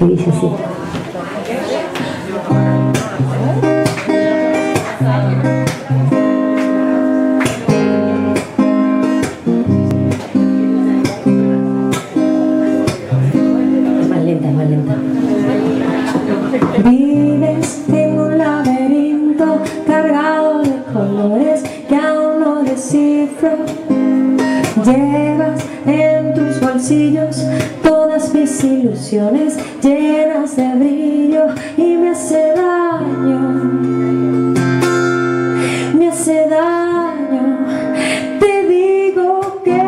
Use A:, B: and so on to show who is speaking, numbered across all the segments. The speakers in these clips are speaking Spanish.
A: Y dice así. Vives en un laberinto cargado de colores que aún no descifro. Llevas en tus bolsillos mis ilusiones llenas de brillo y me hace daño. Me hace daño. Te digo que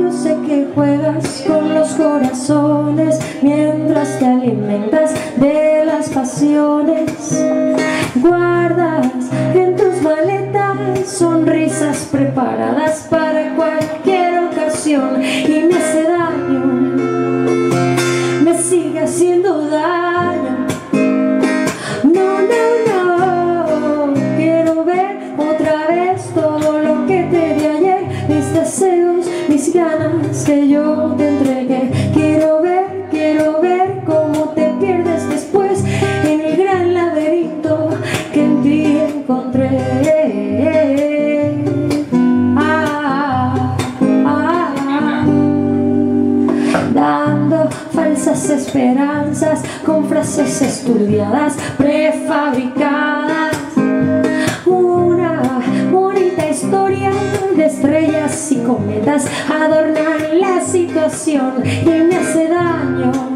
A: yo sé que juegas con los corazones mientras te alimentas de las pasiones. Guardas en tus maletas sonrisas preparadas para cualquier vez todo lo que te di ayer, mis deseos, mis ganas que yo te entregué. Quiero ver, quiero ver cómo te pierdes después en el gran laberinto que en ti encontré. Ah, ah, ah dando falsas esperanzas con frases estudiadas, prefabricadas. Historia de estrellas y cometas adornan la situación y me hace daño,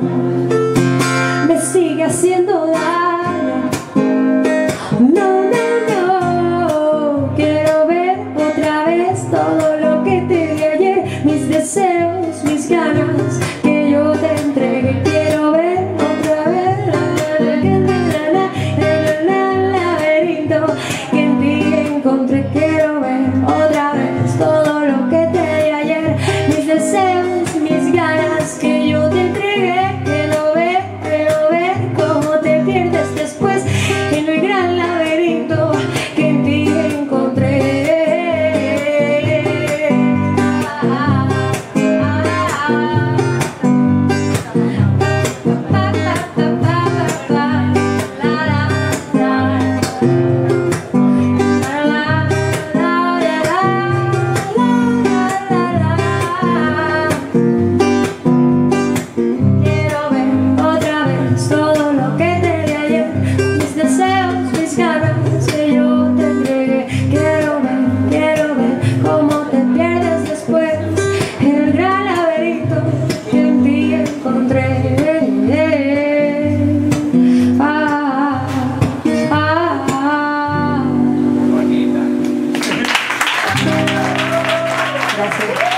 A: Gracias.